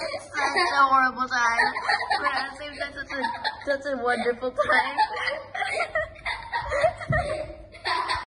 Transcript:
Such a horrible time. but at the same time. Such a, such a wonderful time.